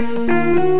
Música